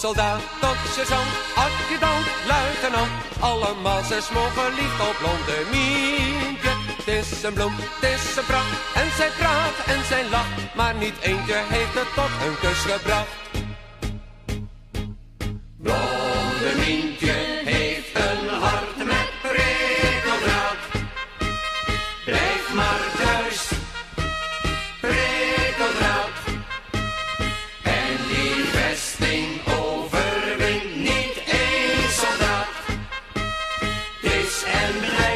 soldaat tot sergeant, adjudant, luitenant. Allemaal zes mogen lief op blonde Mientje. Het is een bloem, het is een pracht. En zij praat en zij lacht. Maar niet eentje heeft het tot een kus gebracht. Blonde Mientje en blijft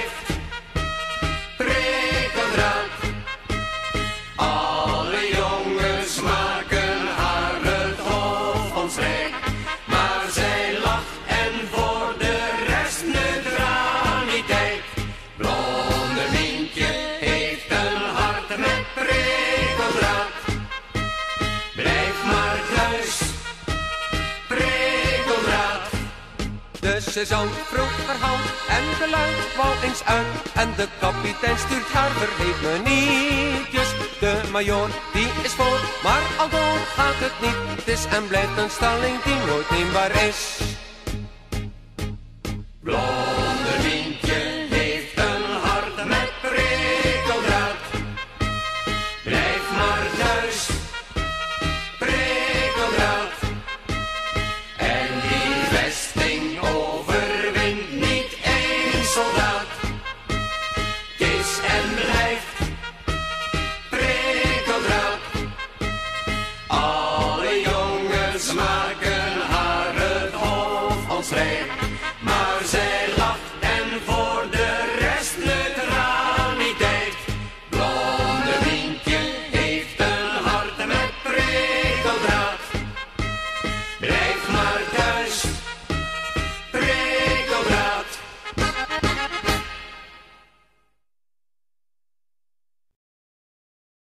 De sergeant vroeg hand en de luid wou eens uit. En de kapitein stuurt haar vergeet nietjes. De major die is voor, maar al door gaat het niet. Het is en blijft een stalling die nooit neembaar is. Hey!